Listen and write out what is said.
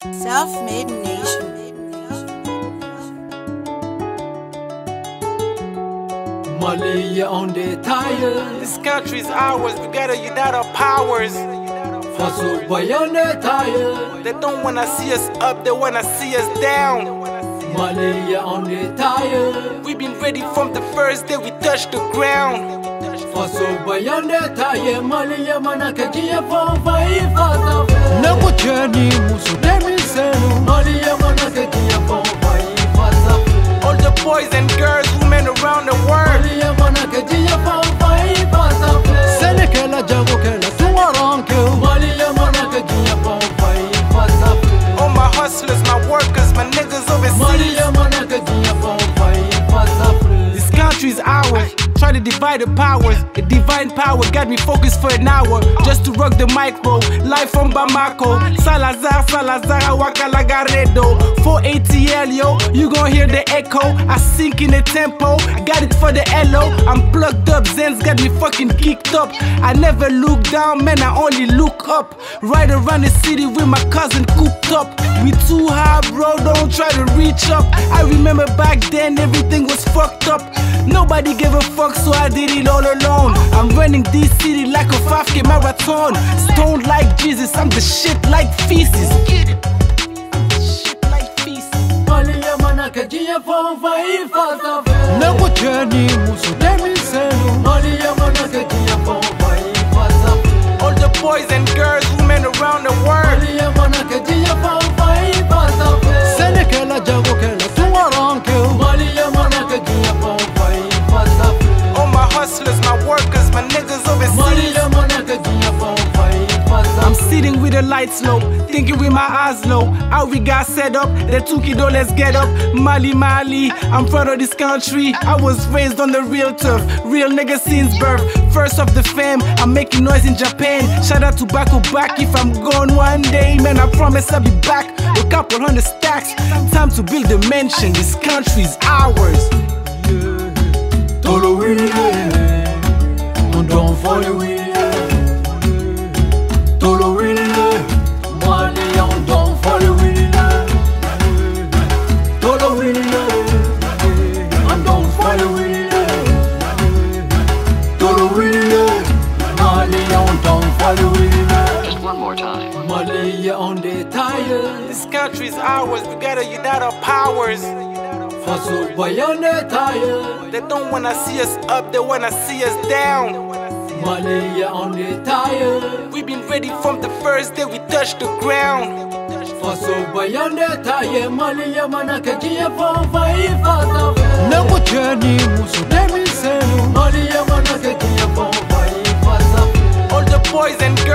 Self-made nation. Mali on the tire, This country's ours, we gotta unite our powers. Faso boy on the tire, They don't wanna see us up, they wanna see us down. Mali on the tire, We've been ready from the first day we touched the ground. Faso boy on the tire, Mali mana kajia for five fasa. Nago chani musu demi senu, Mali mana kajia for five fasa. All the boys and girls, women around the world. Mali mana kajia for five fasa. Senekela jago kela tuwaranke, Mali mana kajia for five. All my hustlers, my workers, my niggas overseas. Mali mana kajia for five fasa. This country's ours. Try to divide the powers. The divine power got me focused for an hour just to rock the micro. Live from Bamako. Salazar, Salazar, Waka Lagaredo. 4ATL, yo, you gon' hear the echo. I sink in the tempo. Got it for the LO. I'm plugged up. Zen's got me fucking geeked up. I never look down, man, I only look up. Right around the city with my cousin cooped up. We too high, bro, don't try to reach up. I remember back then everything was fucked up. Nobody gave a fuck, so I did it all alone. I'm running this city like a 5k marathon. Stoned like Jesus, I'm the shit like feces. Get it? I'm with the lights low, thinking with my eyes low. How we got set up, they took it all, let's get up. Mali Mali, I'm proud of this country. I was raised on the real turf, real nigga since birth. First of the fam, I'm making noise in Japan. Shout out to Baku Back if I'm gone one day, man. I promise I'll be back. A couple hundred stacks, time to build a mansion. This country's ours. Tolo Tolo Willie, Mali on don't follow Willie. Just one more time. Mali on the tire, This country's ours. We gotta unite our powers. Faso boy on the tire. They don't wanna see us up, they wanna see us down. Mali on the tire. We've been ready from the first day we touched the ground. Faso boy on the tire. Mali poison